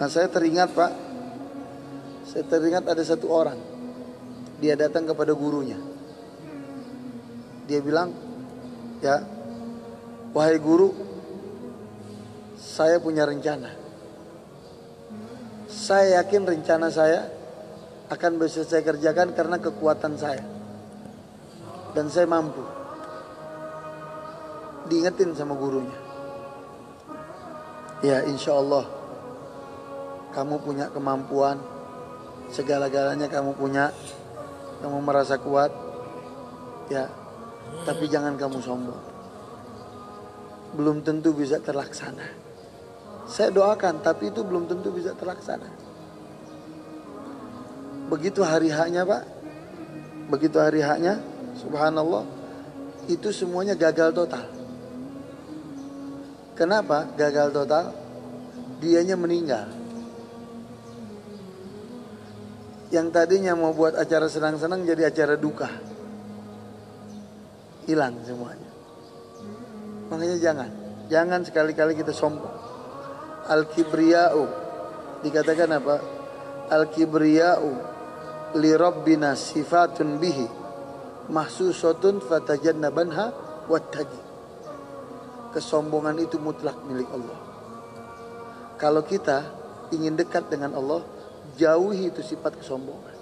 Nah saya teringat pak, saya teringat ada satu orang, dia datang kepada gurunya. Dia bilang, ya, wahai guru, saya punya rencana. Saya yakin rencana saya akan bisa saya kerjakan karena kekuatan saya. Dan saya mampu. Diingetin sama gurunya. Ya insya Allah kamu punya kemampuan. Segala-galanya kamu punya. Kamu merasa kuat. Ya tapi jangan kamu sombong. Belum tentu bisa terlaksana. Saya doakan tapi itu belum tentu bisa terlaksana. Begitu hari haknya pak. Begitu hari haknya subhanallah itu semuanya gagal total. Kenapa gagal total? Dianya meninggal yang tadinya mau buat acara senang-senang jadi acara duka. Hilang semuanya. Makanya jangan, jangan sekali-kali kita sombong. Al-kibriya'u dikatakan apa? Al-kibriya'u li rabbina sifatun bihi mahsusatun fatajannabanha wattaqi. Kesombongan itu mutlak milik Allah. Kalau kita ingin dekat dengan Allah, jauhi itu sifat kesombongan.